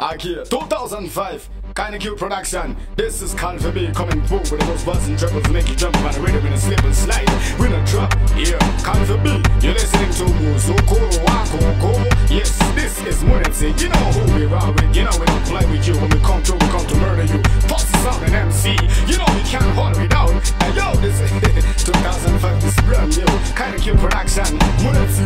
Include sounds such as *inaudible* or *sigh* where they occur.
Aquí, 2005, Kindah Cute Production. This is Calvy B coming through with those and trebles make you jump on the rhythm and slip and slide. We not drop, yeah, Calvy B. You're listening to Muzukuru waGogo. Yes, this is Munetsi. You know who we are with. You know we don't play with you. When we come through, we come to murder you. Fox sound an MC. You know we can't hold me down. Hey yo, this *laughs* is 2005. This is brand new. Kindah Cute Production. Munetsi,